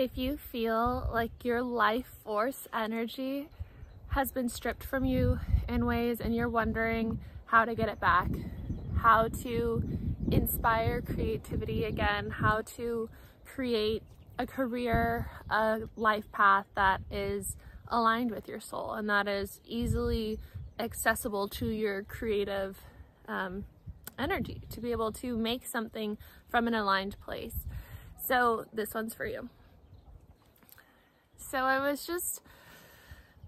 if you feel like your life force energy has been stripped from you in ways and you're wondering how to get it back, how to inspire creativity again, how to create a career, a life path that is aligned with your soul and that is easily accessible to your creative um, energy to be able to make something from an aligned place. So this one's for you. So I was just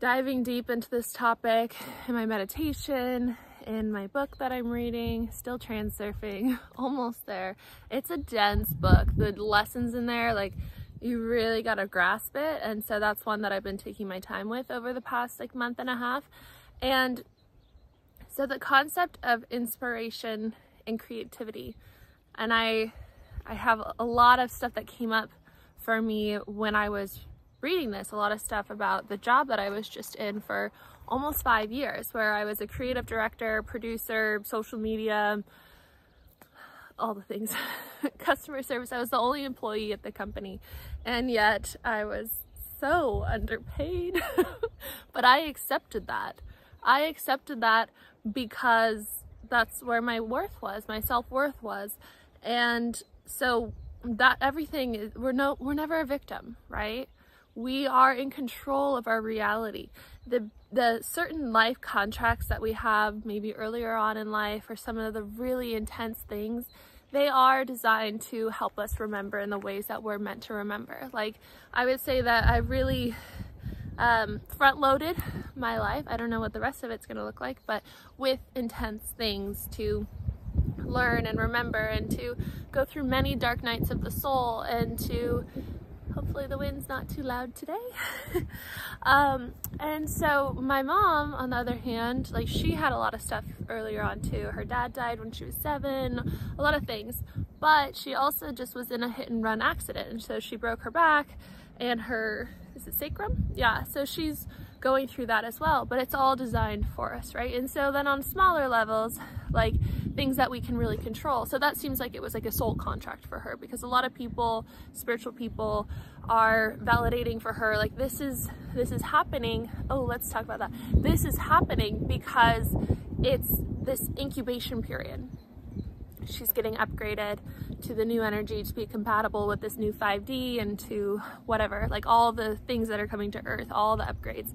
diving deep into this topic in my meditation, in my book that I'm reading, still transurfing, almost there. It's a dense book. The lessons in there, like you really got to grasp it. And so that's one that I've been taking my time with over the past like month and a half. And so the concept of inspiration and creativity, and I, I have a lot of stuff that came up for me when I was reading this, a lot of stuff about the job that I was just in for almost five years, where I was a creative director, producer, social media, all the things, customer service. I was the only employee at the company and yet I was so underpaid. but I accepted that. I accepted that because that's where my worth was, my self-worth was. And so that everything is, we're no we're never a victim, right? We are in control of our reality. The the certain life contracts that we have maybe earlier on in life or some of the really intense things they are designed to help us remember in the ways that we're meant to remember. Like I would say that I really um, front loaded my life. I don't know what the rest of it's going to look like, but with intense things to learn and remember and to go through many dark nights of the soul and to hopefully the wind's not too loud today. Um, and so my mom on the other hand like she had a lot of stuff earlier on too. Her dad died when she was seven a lot of things. But she also just was in a hit and run accident and so she broke her back and her is it sacrum? Yeah so she's going through that as well. But it's all designed for us right? And so then on smaller levels like things that we can really control. So that seems like it was like a soul contract for her because a lot of people, spiritual people are validating for her like this is this is happening. Oh, let's talk about that. This is happening because it's this incubation period. She's getting upgraded to the new energy to be compatible with this new 5D and to whatever, like all the things that are coming to earth, all the upgrades.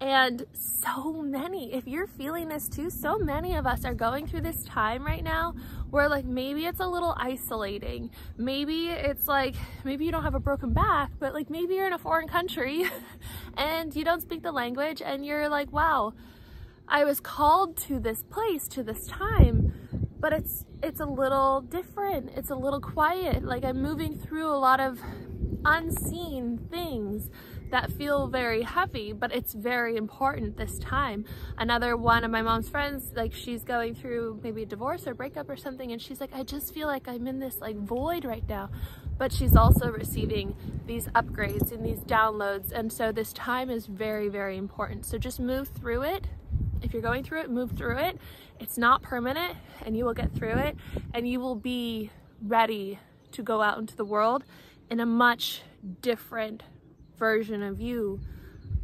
And so many, if you're feeling this too, so many of us are going through this time right now where like maybe it's a little isolating. Maybe it's like, maybe you don't have a broken back, but like maybe you're in a foreign country and you don't speak the language and you're like, wow, I was called to this place, to this time, but it's, it's a little different. It's a little quiet. Like I'm moving through a lot of unseen things that feel very heavy, but it's very important this time. Another one of my mom's friends, like she's going through maybe a divorce or breakup or something, and she's like, I just feel like I'm in this like void right now. But she's also receiving these upgrades and these downloads. And so this time is very, very important. So just move through it. If you're going through it, move through it. It's not permanent and you will get through it and you will be ready to go out into the world in a much different version of you,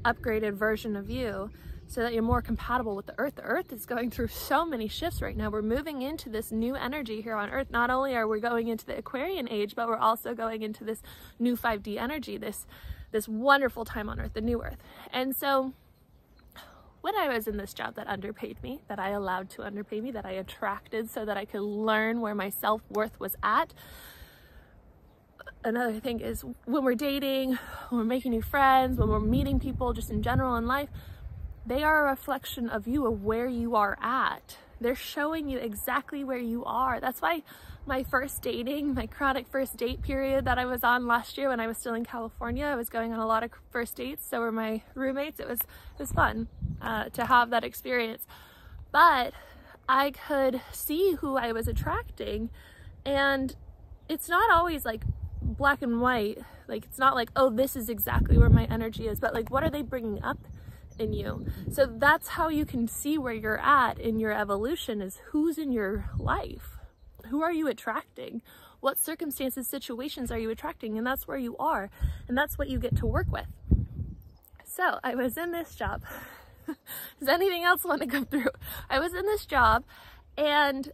upgraded version of you, so that you're more compatible with the earth. The earth is going through so many shifts right now. We're moving into this new energy here on earth. Not only are we going into the Aquarian age, but we're also going into this new 5D energy, this, this wonderful time on earth, the new earth. And so when I was in this job that underpaid me, that I allowed to underpay me, that I attracted so that I could learn where my self-worth was at, another thing is when we're dating, when we're making new friends, when we're meeting people just in general in life, they are a reflection of you, of where you are at. They're showing you exactly where you are. That's why my first dating, my chronic first date period that I was on last year when I was still in California, I was going on a lot of first dates. So were my roommates. It was, it was fun uh, to have that experience. But I could see who I was attracting and it's not always like black and white. Like it's not like, oh, this is exactly where my energy is, but like what are they bringing up in you? So that's how you can see where you're at in your evolution is who's in your life. Who are you attracting? What circumstances, situations are you attracting? And that's where you are. And that's what you get to work with. So I was in this job. Does anything else want to come through? I was in this job and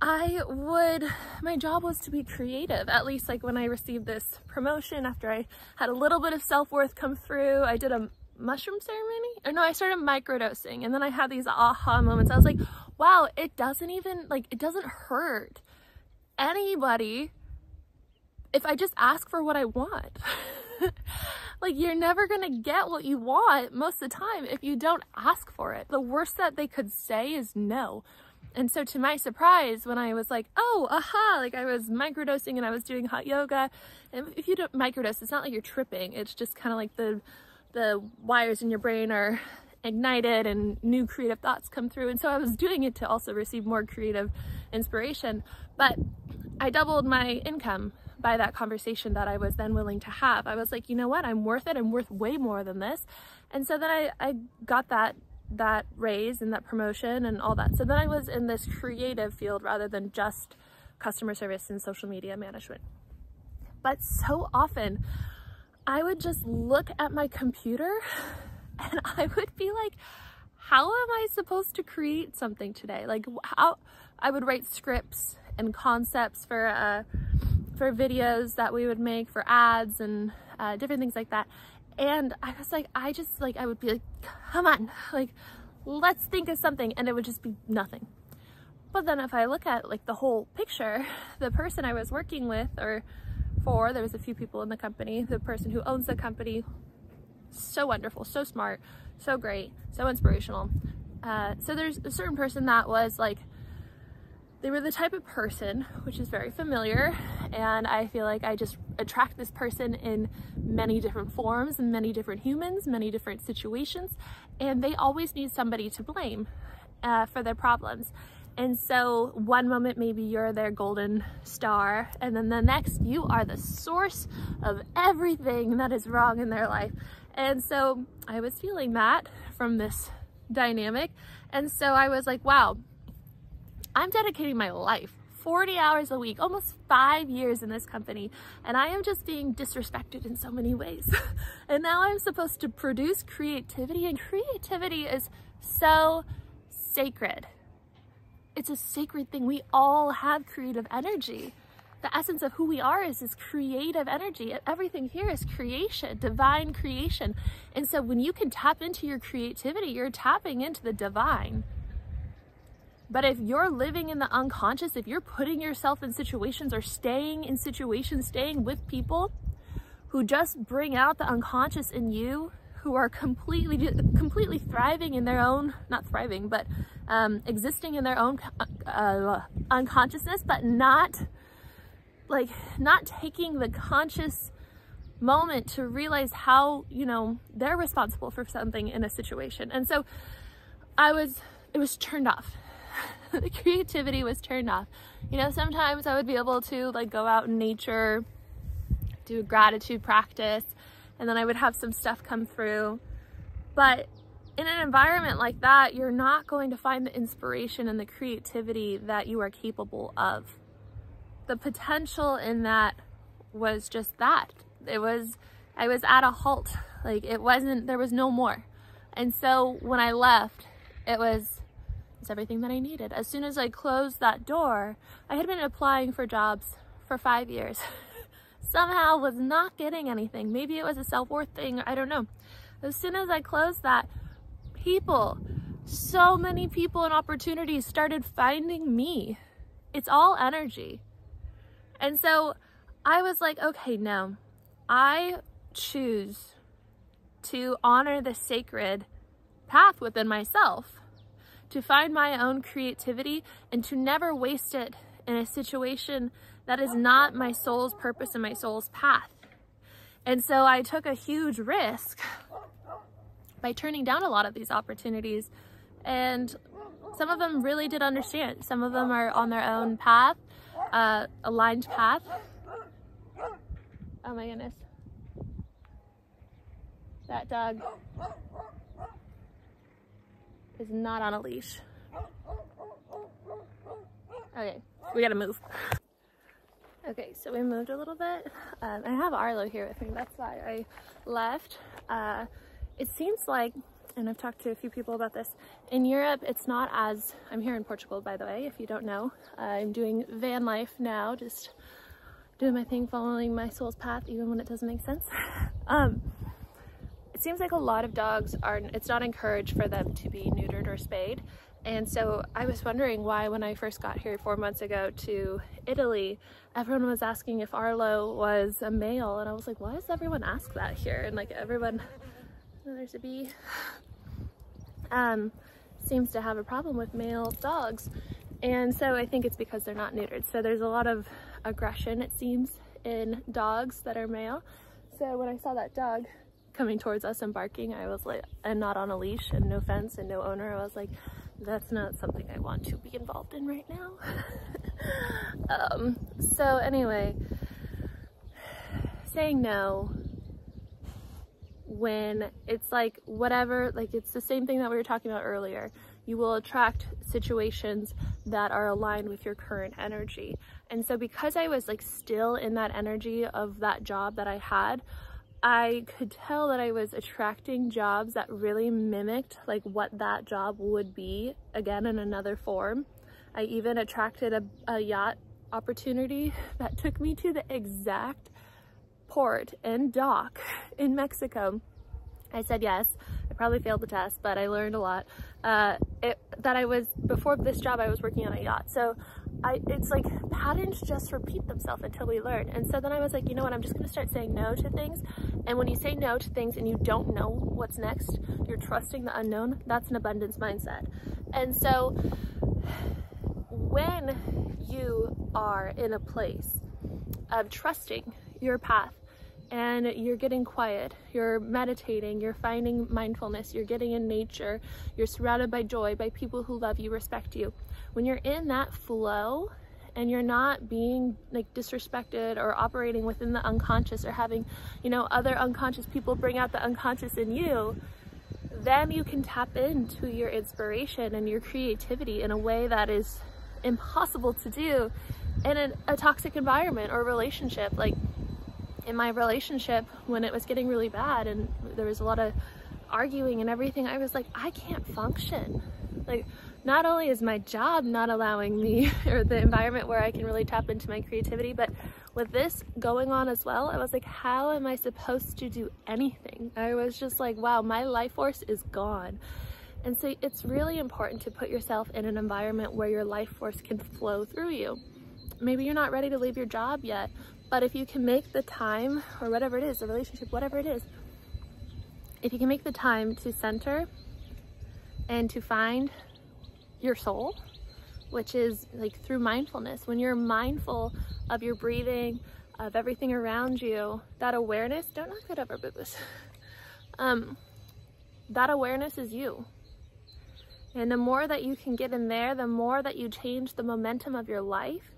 I would, my job was to be creative, at least like when I received this promotion after I had a little bit of self-worth come through. I did a mushroom ceremony or no, I started microdosing and then I had these aha moments. I was like, wow, it doesn't even like, it doesn't hurt anybody if I just ask for what I want. like you're never gonna get what you want most of the time if you don't ask for it. The worst that they could say is no. And so to my surprise, when I was like, oh, aha, like I was microdosing and I was doing hot yoga. And if you don't microdose, it's not like you're tripping. It's just kind of like the, the wires in your brain are ignited and new creative thoughts come through. And so I was doing it to also receive more creative inspiration. But I doubled my income by that conversation that I was then willing to have. I was like, you know what? I'm worth it. I'm worth way more than this. And so then I, I got that that raise and that promotion and all that. So then I was in this creative field rather than just customer service and social media management. But so often I would just look at my computer and I would be like, how am I supposed to create something today? Like how I would write scripts and concepts for uh, for videos that we would make for ads and uh, different things like that. And I was like, I just like, I would be like, come on, like, let's think of something. And it would just be nothing. But then if I look at like the whole picture, the person I was working with or for, there was a few people in the company, the person who owns the company, so wonderful, so smart, so great, so inspirational. Uh, so there's a certain person that was like, they were the type of person, which is very familiar, and I feel like I just attract this person in many different forms, and many different humans, many different situations, and they always need somebody to blame uh, for their problems. And so one moment maybe you're their golden star, and then the next you are the source of everything that is wrong in their life. And so I was feeling that from this dynamic. And so I was like, wow, I'm dedicating my life 40 hours a week, almost five years in this company, and I am just being disrespected in so many ways. and now I'm supposed to produce creativity, and creativity is so sacred. It's a sacred thing. We all have creative energy. The essence of who we are is this creative energy. Everything here is creation, divine creation. And so when you can tap into your creativity, you're tapping into the divine. But if you're living in the unconscious, if you're putting yourself in situations or staying in situations, staying with people who just bring out the unconscious in you, who are completely, completely thriving in their own, not thriving, but um, existing in their own uh, unconsciousness, but not like not taking the conscious moment to realize how, you know, they're responsible for something in a situation. And so I was, it was turned off the creativity was turned off. You know, sometimes I would be able to like go out in nature, do a gratitude practice, and then I would have some stuff come through. But in an environment like that, you're not going to find the inspiration and the creativity that you are capable of. The potential in that was just that. It was, I was at a halt. Like it wasn't, there was no more. And so when I left, it was it's everything that I needed. As soon as I closed that door, I had been applying for jobs for five years. Somehow was not getting anything. Maybe it was a self-worth thing, I don't know. As soon as I closed that, people, so many people and opportunities started finding me. It's all energy. And so I was like, okay, no, I choose to honor the sacred path within myself to find my own creativity and to never waste it in a situation that is not my soul's purpose and my soul's path. And so I took a huge risk by turning down a lot of these opportunities. And some of them really did understand. Some of them are on their own path, uh, aligned path. Oh my goodness. That dog is not on a leash. Okay, we gotta move. Okay, so we moved a little bit. Um, I have Arlo here with me. That's why I left. Uh, it seems like, and I've talked to a few people about this, in Europe it's not as, I'm here in Portugal by the way, if you don't know. Uh, I'm doing van life now, just doing my thing, following my soul's path even when it doesn't make sense. um, it seems like a lot of dogs are, it's not encouraged for them to be neutered or spayed. And so I was wondering why when I first got here four months ago to Italy, everyone was asking if Arlo was a male. And I was like, why does everyone ask that here? And like everyone, there's a bee, um, seems to have a problem with male dogs. And so I think it's because they're not neutered. So there's a lot of aggression, it seems, in dogs that are male. So when I saw that dog coming towards us and barking, I was like, and not on a leash and no fence and no owner, I was like, that's not something I want to be involved in right now. um, so anyway, saying no when it's like whatever, like it's the same thing that we were talking about earlier. You will attract situations that are aligned with your current energy. And so because I was like still in that energy of that job that I had, I could tell that I was attracting jobs that really mimicked like what that job would be again in another form. I even attracted a, a yacht opportunity that took me to the exact port and dock in Mexico. I said yes. I probably failed the test, but I learned a lot. Uh, it, that I was, before this job, I was working on a yacht. So I, it's like patterns just repeat themselves until we learn. And so then I was like, you know what, I'm just gonna start saying no to things. And when you say no to things and you don't know what's next, you're trusting the unknown, that's an abundance mindset. And so when you are in a place of trusting your path and you're getting quiet, you're meditating, you're finding mindfulness, you're getting in nature, you're surrounded by joy, by people who love you, respect you, when you're in that flow and you're not being like disrespected or operating within the unconscious or having, you know, other unconscious people bring out the unconscious in you, then you can tap into your inspiration and your creativity in a way that is impossible to do in a, a toxic environment or relationship. Like in my relationship, when it was getting really bad and there was a lot of arguing and everything, I was like, I can't function. Like not only is my job not allowing me or the environment where I can really tap into my creativity, but with this going on as well, I was like, how am I supposed to do anything? I was just like, wow, my life force is gone. And so it's really important to put yourself in an environment where your life force can flow through you. Maybe you're not ready to leave your job yet, but if you can make the time or whatever it is, a relationship, whatever it is, if you can make the time to center and to find your soul, which is like through mindfulness. When you're mindful of your breathing, of everything around you, that awareness, don't knock that over, boo-boos. Um, that awareness is you. And the more that you can get in there, the more that you change the momentum of your life,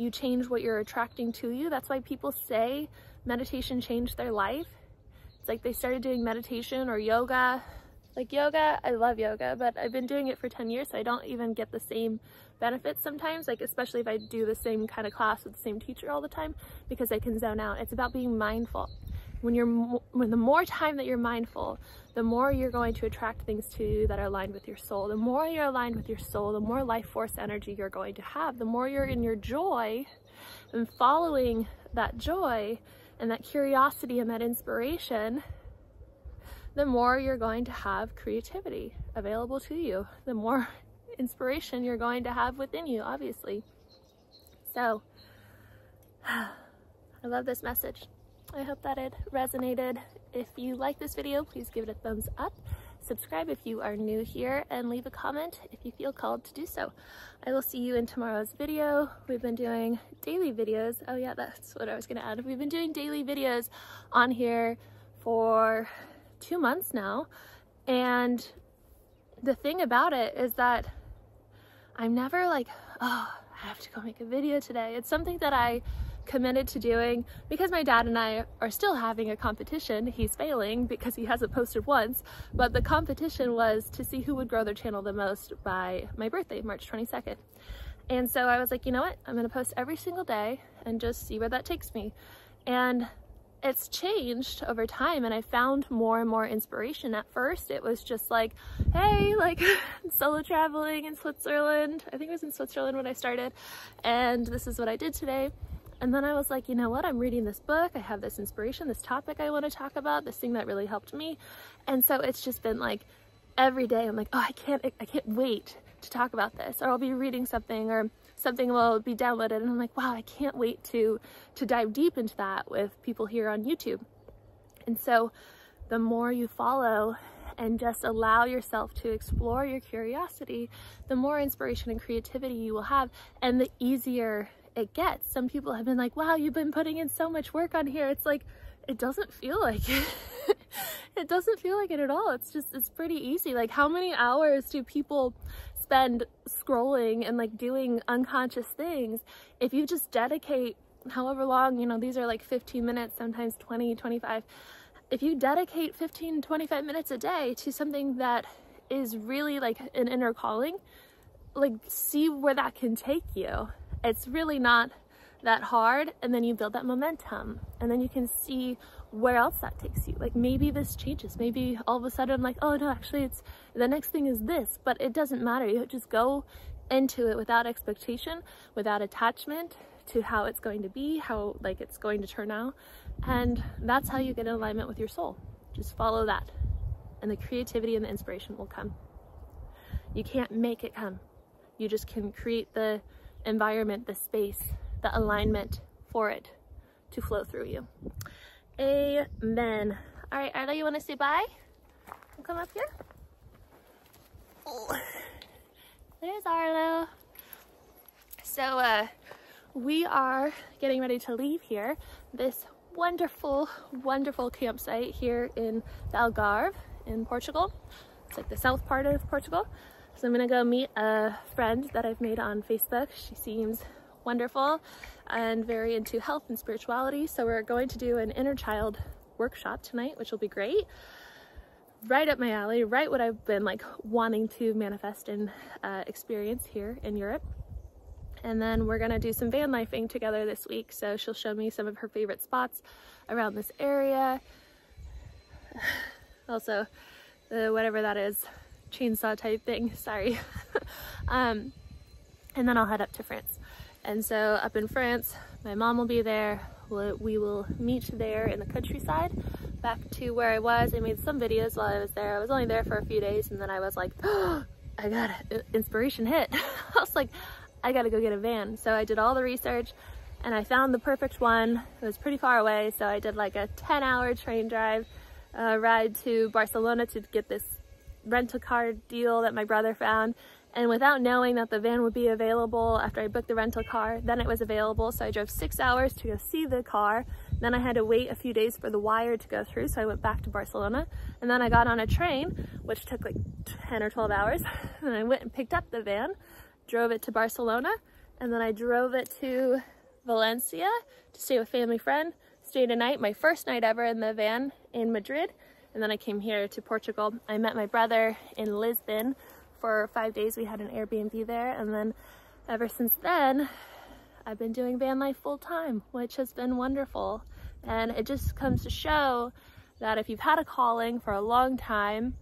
you change what you're attracting to you. That's why people say meditation changed their life. It's like they started doing meditation or yoga like yoga, I love yoga, but I've been doing it for 10 years, so I don't even get the same benefits sometimes, like especially if I do the same kind of class with the same teacher all the time, because I can zone out. It's about being mindful. When you're, when the more time that you're mindful, the more you're going to attract things to you that are aligned with your soul. The more you're aligned with your soul, the more life force energy you're going to have. The more you're in your joy and following that joy and that curiosity and that inspiration, the more you're going to have creativity available to you, the more inspiration you're going to have within you, obviously. So, I love this message. I hope that it resonated. If you like this video, please give it a thumbs up. Subscribe if you are new here and leave a comment if you feel called to do so. I will see you in tomorrow's video. We've been doing daily videos. Oh yeah, that's what I was gonna add. We've been doing daily videos on here for two months now. And the thing about it is that I'm never like, oh, I have to go make a video today. It's something that I committed to doing because my dad and I are still having a competition. He's failing because he hasn't posted once, but the competition was to see who would grow their channel the most by my birthday, March 22nd. And so I was like, you know what? I'm gonna post every single day and just see where that takes me. And it's changed over time and I found more and more inspiration. At first it was just like, hey, like solo traveling in Switzerland. I think it was in Switzerland when I started and this is what I did today. And then I was like, you know what? I'm reading this book. I have this inspiration, this topic I want to talk about, this thing that really helped me. And so it's just been like every day I'm like, oh, I can't, I can't wait to talk about this. Or I'll be reading something or something will be downloaded and I'm like, wow, I can't wait to, to dive deep into that with people here on YouTube. And so the more you follow and just allow yourself to explore your curiosity, the more inspiration and creativity you will have and the easier it gets. Some people have been like, wow, you've been putting in so much work on here. It's like, it doesn't feel like it. it doesn't feel like it at all. It's just, it's pretty easy. Like how many hours do people spend scrolling and like doing unconscious things if you just dedicate however long, you know, these are like 15 minutes, sometimes 20, 25. If you dedicate 15, 25 minutes a day to something that is really like an inner calling, like see where that can take you. It's really not that hard and then you build that momentum and then you can see where else that takes you. Like maybe this changes. Maybe all of a sudden I'm like, oh no, actually it's the next thing is this, but it doesn't matter. You just go into it without expectation, without attachment to how it's going to be, how like it's going to turn out. And that's how you get in alignment with your soul. Just follow that. And the creativity and the inspiration will come. You can't make it come. You just can create the environment, the space, the alignment for it to flow through you. Amen. All right, Arlo, you want to say bye? come up here. Oh. There's Arlo. So, uh, we are getting ready to leave here. This wonderful, wonderful campsite here in Algarve in Portugal. It's like the south part of Portugal. So I'm gonna go meet a friend that I've made on Facebook. She seems wonderful and very into health and spirituality. So we're going to do an inner child workshop tonight, which will be great. Right up my alley, right what I've been like wanting to manifest and uh, experience here in Europe. And then we're gonna do some van lifing together this week. So she'll show me some of her favorite spots around this area. Also, whatever that is, chainsaw type thing, sorry. um, and then I'll head up to France. And so up in France, my mom will be there. We will meet there in the countryside back to where I was. I made some videos while I was there. I was only there for a few days and then I was like, oh, I got it. Inspiration hit. I was like, I gotta go get a van. So I did all the research and I found the perfect one. It was pretty far away. So I did like a 10 hour train drive uh, ride to Barcelona to get this rental car deal that my brother found and without knowing that the van would be available after I booked the rental car, then it was available. So I drove six hours to go see the car. Then I had to wait a few days for the wire to go through. So I went back to Barcelona and then I got on a train, which took like 10 or 12 hours. And I went and picked up the van, drove it to Barcelona, and then I drove it to Valencia to stay with family friend, stayed a night, my first night ever in the van in Madrid. And then I came here to Portugal. I met my brother in Lisbon for five days. We had an Airbnb there. And then ever since then, I've been doing van life full time, which has been wonderful. And it just comes to show that if you've had a calling for a long time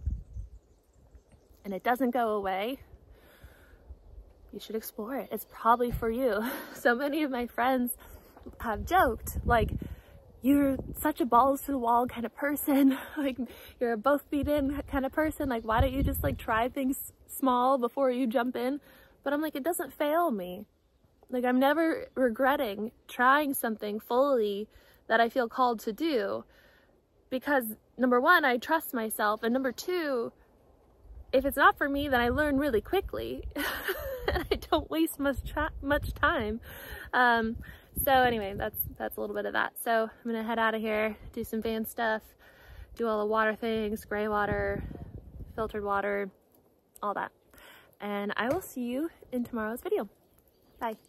and it doesn't go away, you should explore it. It's probably for you. So many of my friends have joked, like, you're such a balls to the wall kind of person. like, you're a both feet in kind of person. Like, why don't you just like try things small before you jump in. But I'm like, it doesn't fail me. Like I'm never regretting trying something fully that I feel called to do because number one, I trust myself. And number two, if it's not for me, then I learn really quickly and I don't waste much, much time. Um, so anyway, that's, that's a little bit of that. So I'm to head out of here, do some van stuff, do all the water things, gray water, filtered water, all that. And I will see you in tomorrow's video. Bye.